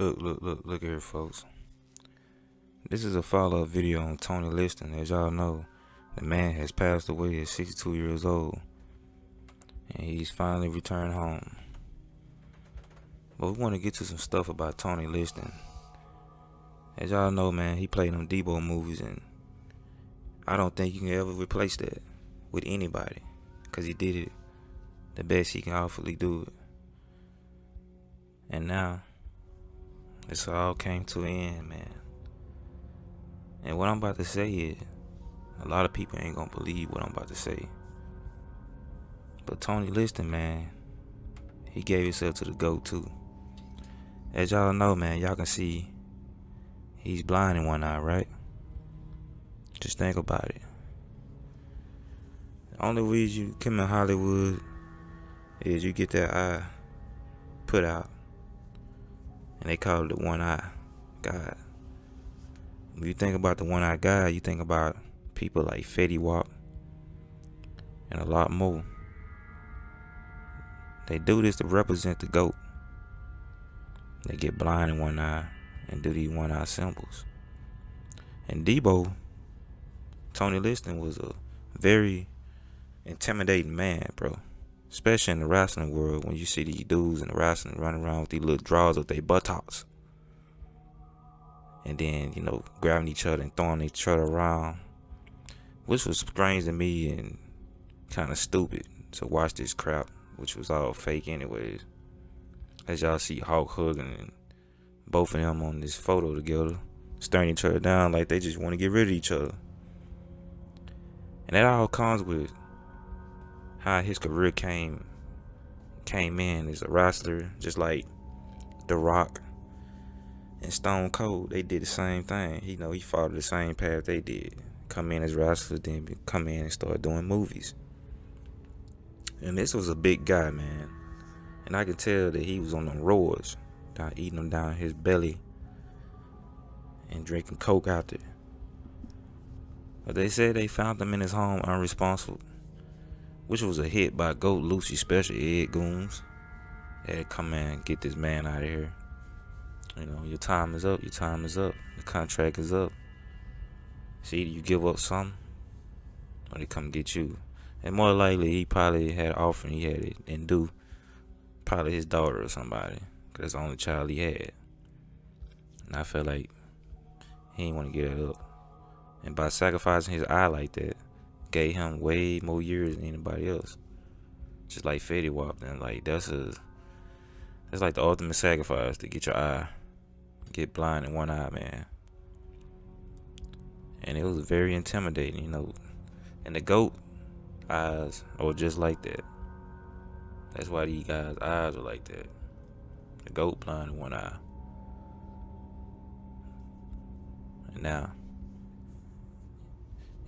Look, look, look, look here, folks. This is a follow-up video on Tiny Lister. As y'all know, the man has passed away at 62 years old, and he's finally returned home. But we want to get to some stuff about Tiny Lister. As y'all know, man, he played in Deebo movies, and I don't think you can ever replace that with anybody, cause he did it the best he can awfully do it. And now this all came to an end, man. And what I'm about to say is, a lot of people ain't gonna believe what I'm about to say. But Tiny Lister, man, he gave himself to the GOAT too. As y'all know, man, y'all can see he's blind in one eye, right? Just think about it. The only reason you come in Hollywood is you get that eye put out and they called it the one eye God. When you think about the one eye God, you think about people like Fetty Wap and a lot more. They do this to represent the goat. They get blind in one eye and do these one eye symbols. And Deebo, Tiny Lister was a very intimidating man, bro. Especially in the wrestling world, when you see these dudes in the wrestling running around with these little draws of their buttocks. And then, you know, grabbing each other and throwing each other around. Which was strange to me and kind of stupid to watch this crap, which was all fake anyways. As y'all see Hulk Hogan and both of them on this photo together, staring each other down like they just want to get rid of each other. And that all comes with how his career came came in as a wrestler, just like The Rock and Stone Cold. They did the same thing. You know, he followed the same path they did. Come in as wrestlers, then come in and start doing movies. And this was a big guy, man. And I could tell that he was on the roars, down eating them down his belly and drinking coke out there. But they said they found him in his home unresponsible which was a hit by Goat Lucy Special Ed Goons. Had come and get this man out of here. You know, your time is up. Your time is up. The contract is up. See, you give up something, or they come get you. And more likely, he probably had an offer and he had it and do. Probably his daughter or somebody, cause that's the only child he had. And I felt like he didn't want to get it up. And by sacrificing his eye like that, gave him way more years than anybody else. Just like Fetty Wap, and like that's a that's like the ultimate sacrifice to get your eye, get blind in one eye, man. And it was very intimidating, you know. And the goat eyes are just like that. That's why these guys' eyes are like that. The goat blind in one eye. And now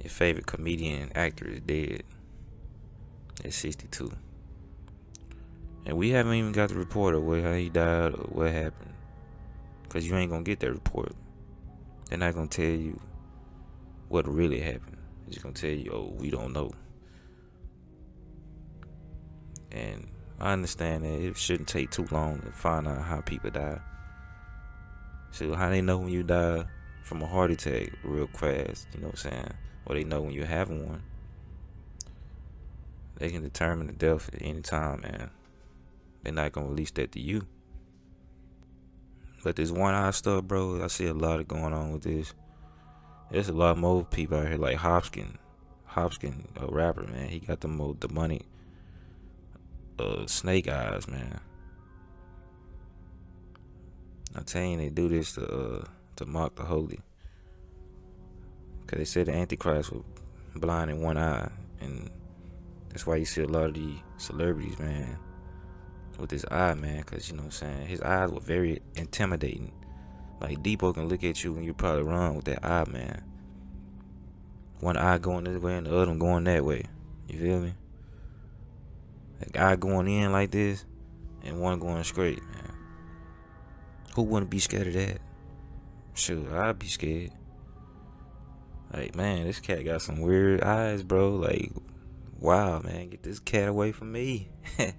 your favorite comedian and actor is dead at 62. And we haven't even got the report of where he died or what happened. Because you ain't going to get that report. They're not going to tell you what really happened. They're just going to tell you, oh, we don't know. And I understand that it shouldn't take too long to find out how people die. So how they know when you die from a heart attack real fast, you know what I'm saying? or they know when you're having one. They can determine the death at any time, man. They're not gonna release that to you. But this one eye stuff, bro, I see a lot of going on with this. There's a lot more people out here like Hopkins. Hopkins, a rapper, man. He got the most the money uh snake eyes, man. I tell you they do this to uh to mock the holy. Because they said the Antichrist was blind in one eye. And that's why you see a lot of the celebrities, man, with his eye, man. Because, you know what I'm saying? His eyes were very intimidating. Like, Deebo can look at you and you probably run with that eye, man. One eye going this way and the other one going that way. You feel me? A guy going in like this and one going straight, man. Who wouldn't be scared of that? Sure, I'd be scared. Like, man, this cat got some weird eyes, bro. Like, wow, man, get this cat away from me.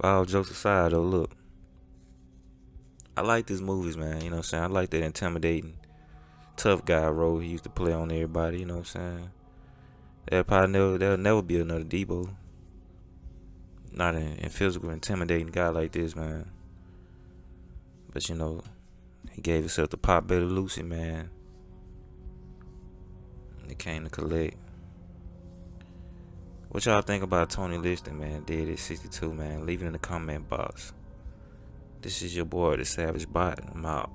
all jokes aside, though, look. I like these movies, man. You know what I'm saying? I like that intimidating, tough guy role he used to play on everybody. You know what I'm saying? There'll probably never, there'll never be another Deebo. Not in physical, intimidating guy like this, man. But you know, he gave himself the pop better Lucy, man. It came to collect. What y'all think about Tiny Lister, man? Did it 62, man. Leave it in the comment box. This is your boy, the Savage Bot. I'm out.